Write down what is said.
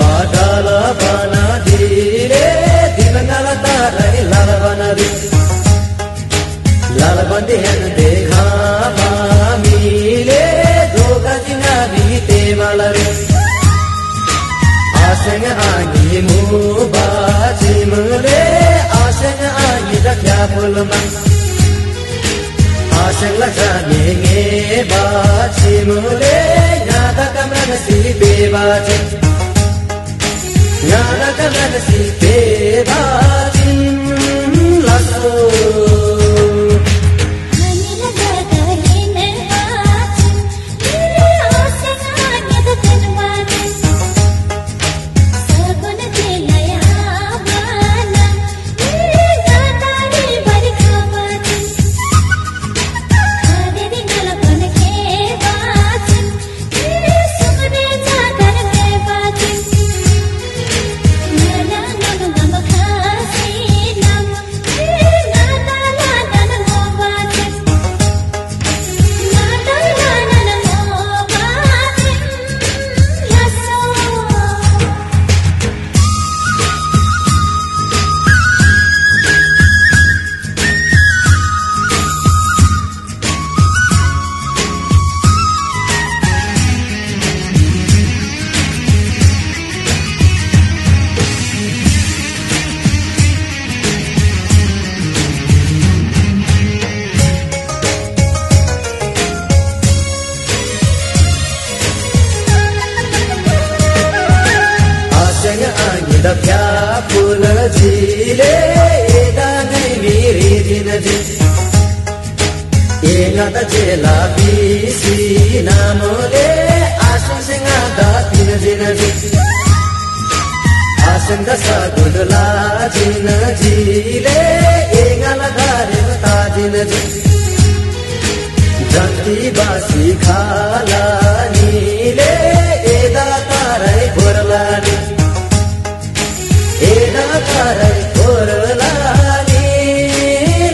ಬಾದಲ ಬನದಿರೆ ದಿನಗಳ ದಾರೈ ಲಲಬನದಿ ಲಲಬಂದಿ ಹೆಣ್ಣು ದೇಹ ಮೀಲೆ ದೋಗಜಿನ ನೀತೆ ಮಲರಿ ಆಸಂಗ ಆಗಿ ಮೂ ಬಾಜಿ ಮುಲೆ ಆಸಂಗ ಆಗಿದ ಕ್ಯಾಪುಲ್ ಮನ್ आशं लजाने गे बाचि मुले ज्ञातकमनसि देवाचि జ్ఞానకలసి దేవాచిన్ లసో सभ्या फुल झिले दानै मिरिदिनथे एगत चेला पिसी नामले आसुसिङ दातिन जिनथे आसुन दस गुडला जिन झिले एगाल धारेवता जिन जति बासी खाला निले एदा तारै भोरला la por la ni.